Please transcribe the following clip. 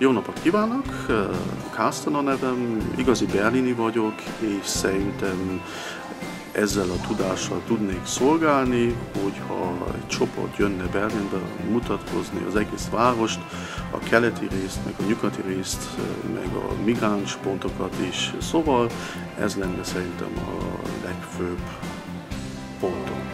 Jó napot kívánok! Carsten a nevem, igazi berlini vagyok, és szerintem ezzel a tudással tudnék szolgálni, hogyha egy csoport jönne Berlinbe mutatkozni az egész várost, a keleti részt, meg a nyugati részt, meg a migráns pontokat is. Szóval ez lenne szerintem a legfőbb pontom.